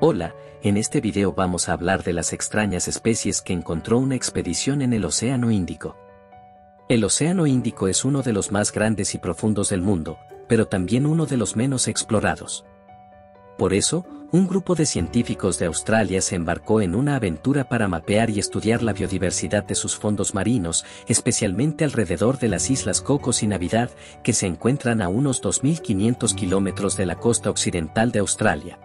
Hola, en este video vamos a hablar de las extrañas especies que encontró una expedición en el Océano Índico. El Océano Índico es uno de los más grandes y profundos del mundo, pero también uno de los menos explorados. Por eso, un grupo de científicos de Australia se embarcó en una aventura para mapear y estudiar la biodiversidad de sus fondos marinos, especialmente alrededor de las islas Cocos y Navidad, que se encuentran a unos 2.500 kilómetros de la costa occidental de Australia.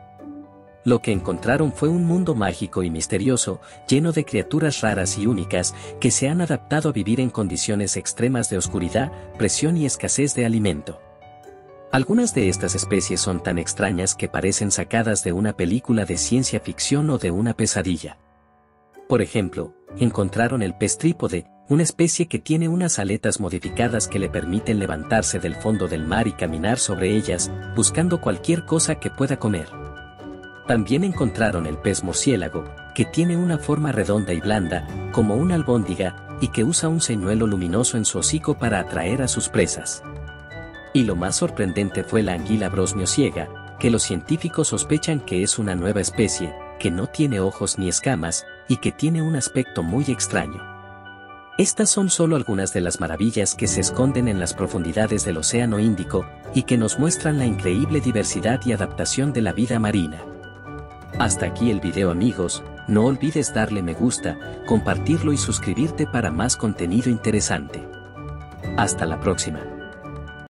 Lo que encontraron fue un mundo mágico y misterioso, lleno de criaturas raras y únicas, que se han adaptado a vivir en condiciones extremas de oscuridad, presión y escasez de alimento. Algunas de estas especies son tan extrañas que parecen sacadas de una película de ciencia ficción o de una pesadilla. Por ejemplo, encontraron el pez trípode, una especie que tiene unas aletas modificadas que le permiten levantarse del fondo del mar y caminar sobre ellas, buscando cualquier cosa que pueda comer. También encontraron el pez murciélago, que tiene una forma redonda y blanda, como una albóndiga, y que usa un señuelo luminoso en su hocico para atraer a sus presas. Y lo más sorprendente fue la anguila ciega, que los científicos sospechan que es una nueva especie, que no tiene ojos ni escamas, y que tiene un aspecto muy extraño. Estas son solo algunas de las maravillas que se esconden en las profundidades del Océano Índico, y que nos muestran la increíble diversidad y adaptación de la vida marina. Hasta aquí el video amigos, no olvides darle me gusta, compartirlo y suscribirte para más contenido interesante. Hasta la próxima.